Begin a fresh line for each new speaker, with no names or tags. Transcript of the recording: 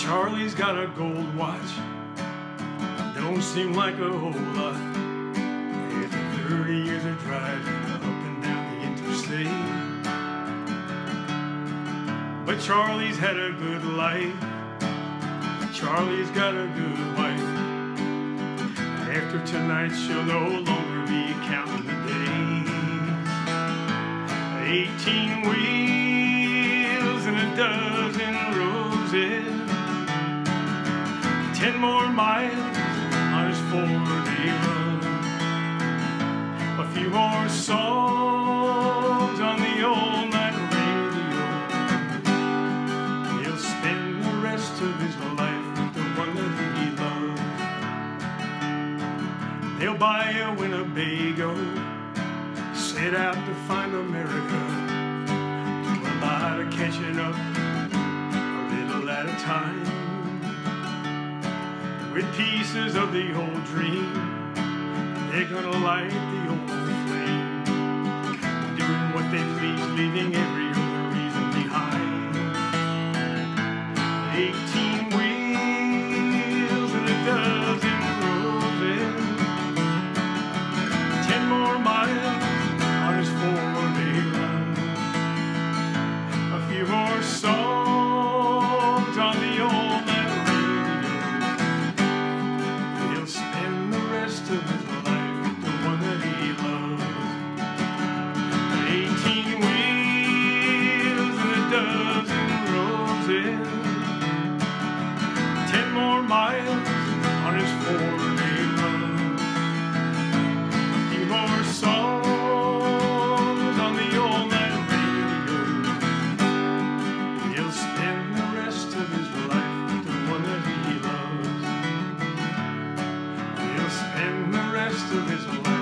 Charlie's got a gold watch. Don't seem like a whole lot. After 30 years of driving up and down the interstate. But Charlie's had a good life. Charlie's got a good wife. After tonight, she'll no longer be counting the days. 18 wheels Ten more miles on his four-day run. A few more songs on the all-night radio. He'll spend the rest of his life with the one that he loves. They'll buy a Winnebago, set out to find America. With pieces of the old dream. They're gonna light the old flame, doing what they please, leaving every spend the rest of his life